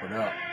Pop it up.